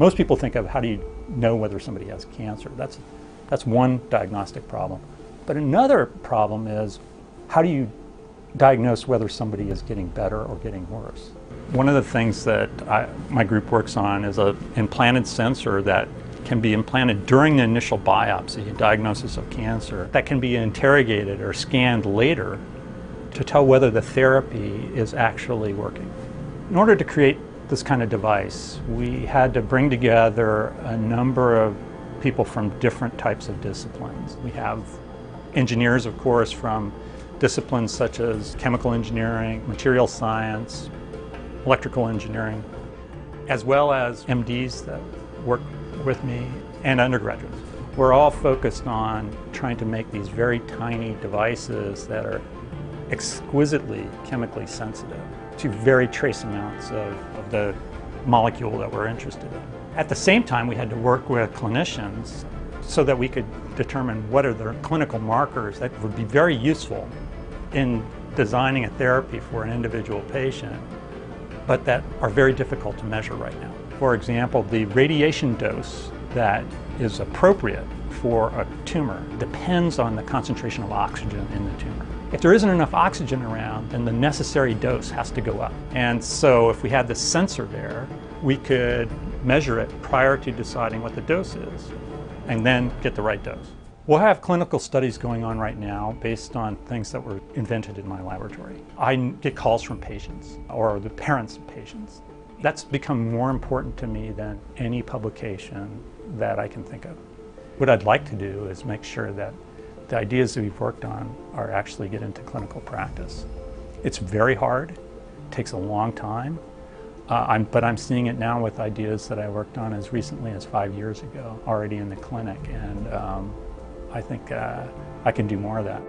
Most people think of how do you know whether somebody has cancer. That's, that's one diagnostic problem. But another problem is how do you diagnose whether somebody is getting better or getting worse? One of the things that I, my group works on is an implanted sensor that can be implanted during the initial biopsy, diagnosis of cancer, that can be interrogated or scanned later to tell whether the therapy is actually working. In order to create this kind of device, we had to bring together a number of people from different types of disciplines. We have engineers, of course, from disciplines such as chemical engineering, material science, electrical engineering, as well as MDs that work with me and undergraduates. We're all focused on trying to make these very tiny devices that are exquisitely chemically sensitive to very trace amounts of, of the molecule that we're interested in. At the same time, we had to work with clinicians so that we could determine what are the clinical markers that would be very useful in designing a therapy for an individual patient, but that are very difficult to measure right now. For example, the radiation dose that is appropriate for a tumor depends on the concentration of oxygen in the tumor. If there isn't enough oxygen around, then the necessary dose has to go up. And so if we had this sensor there, we could measure it prior to deciding what the dose is and then get the right dose. We'll have clinical studies going on right now based on things that were invented in my laboratory. I get calls from patients or the parents of patients. That's become more important to me than any publication that I can think of. What I'd like to do is make sure that the ideas that we've worked on are actually get into clinical practice. It's very hard, takes a long time, uh, I'm, but I'm seeing it now with ideas that I worked on as recently as five years ago, already in the clinic, and um, I think uh, I can do more of that.